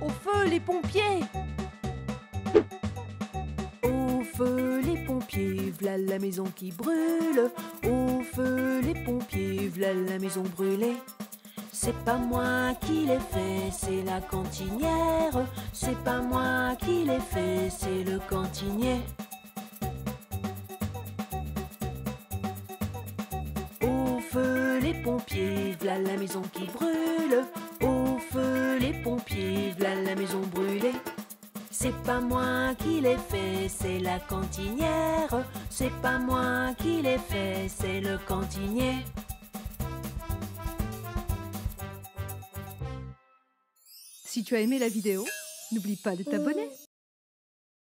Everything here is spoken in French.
Au feu les pompiers Au feu les pompiers, v'là la maison qui brûle. Au feu les pompiers, v'là la maison brûlée. C'est pas moi qui l'ai fait, c'est la cantinière. C'est pas moi qui l'ai fait, c'est le cantinier. Au feu les pompiers, v'là la maison qui brûle. Pompiers, v'là la maison brûlée. C'est pas moi qui l'ai fait, c'est la cantinière. C'est pas moi qui l'ai fait, c'est le cantinier. Si tu as aimé la vidéo, n'oublie pas de t'abonner.